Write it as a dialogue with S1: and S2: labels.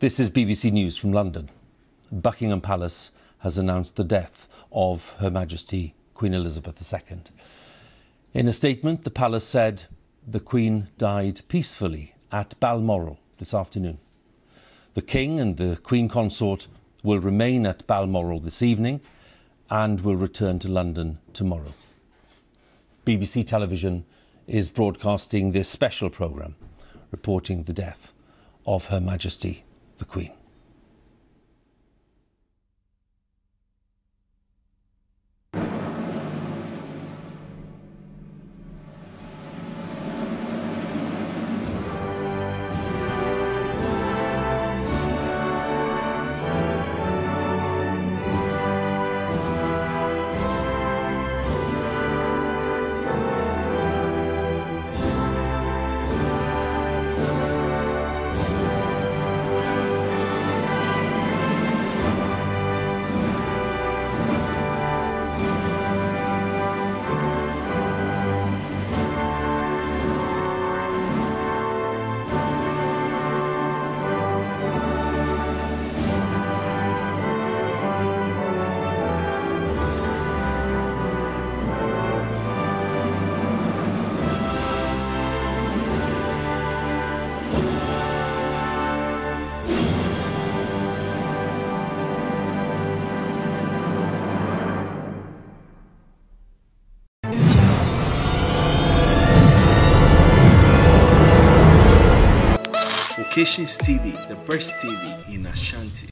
S1: This is BBC News from London. Buckingham Palace has announced the death of Her Majesty Queen Elizabeth II. In a statement, the palace said the Queen died peacefully at Balmoral this afternoon. The King and the Queen Consort will remain at Balmoral this evening and will return to London tomorrow. BBC Television is broadcasting this special programme reporting the death of Her Majesty the Queen.
S2: Occasions TV, the best TV in Ashanti.